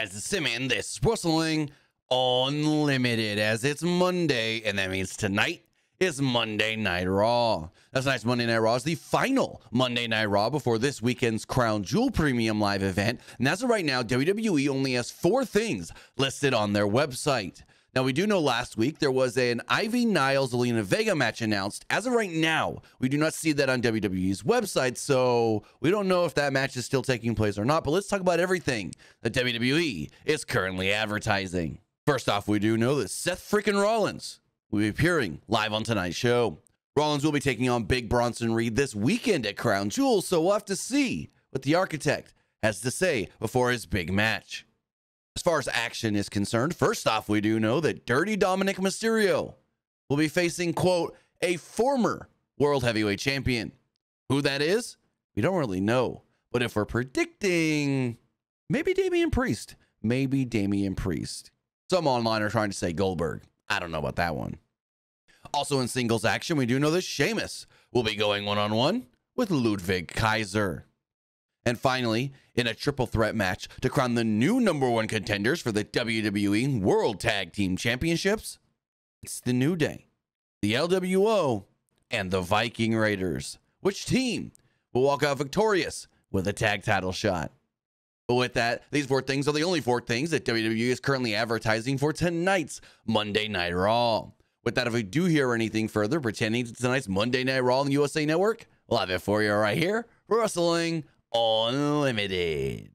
guys, it's this is Wrestling Unlimited as it's Monday, and that means tonight is Monday Night Raw. That's nice. Monday Night Raw is the final Monday Night Raw before this weekend's Crown Jewel Premium Live event. And as of right now, WWE only has four things listed on their website. Now, we do know last week there was an Ivy Niles Zelina Vega match announced. As of right now, we do not see that on WWE's website, so we don't know if that match is still taking place or not. But let's talk about everything that WWE is currently advertising. First off, we do know that Seth freaking Rollins will be appearing live on tonight's show. Rollins will be taking on Big Bronson Reed this weekend at Crown Jewel, so we'll have to see what the architect has to say before his big match. As far as action is concerned, first off, we do know that Dirty Dominik Mysterio will be facing, quote, a former World Heavyweight Champion. Who that is, we don't really know. But if we're predicting, maybe Damian Priest. Maybe Damian Priest. Some online are trying to say Goldberg. I don't know about that one. Also in singles action, we do know that Sheamus will be going one on one with Ludwig Kaiser. And finally, in a triple threat match to crown the new number one contenders for the WWE World Tag Team Championships, it's the New Day, the LWO, and the Viking Raiders. Which team will walk out victorious with a tag title shot? But with that, these four things are the only four things that WWE is currently advertising for tonight's Monday Night Raw. With that, if we do hear anything further pertaining to tonight's Monday Night Raw on the USA Network, we'll have it for you right here. Wrestling Unlimited.